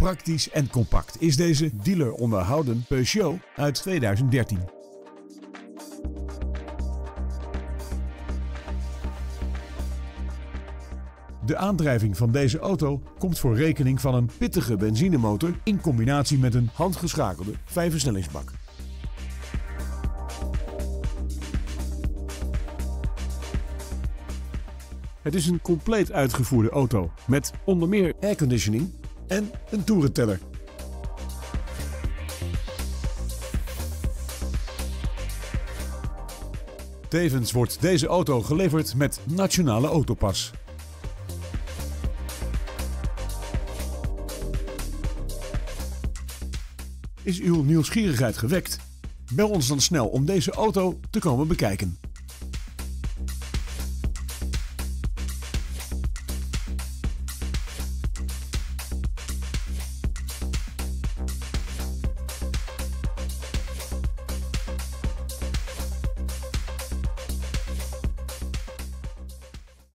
Praktisch en compact is deze dealer onderhouden Peugeot uit 2013. De aandrijving van deze auto komt voor rekening van een pittige benzinemotor in combinatie met een handgeschakelde vijfversnellingsbak. Het is een compleet uitgevoerde auto met onder meer airconditioning en een toerenteller. Tevens wordt deze auto geleverd met nationale autopas. Is uw nieuwsgierigheid gewekt? Bel ons dan snel om deze auto te komen bekijken.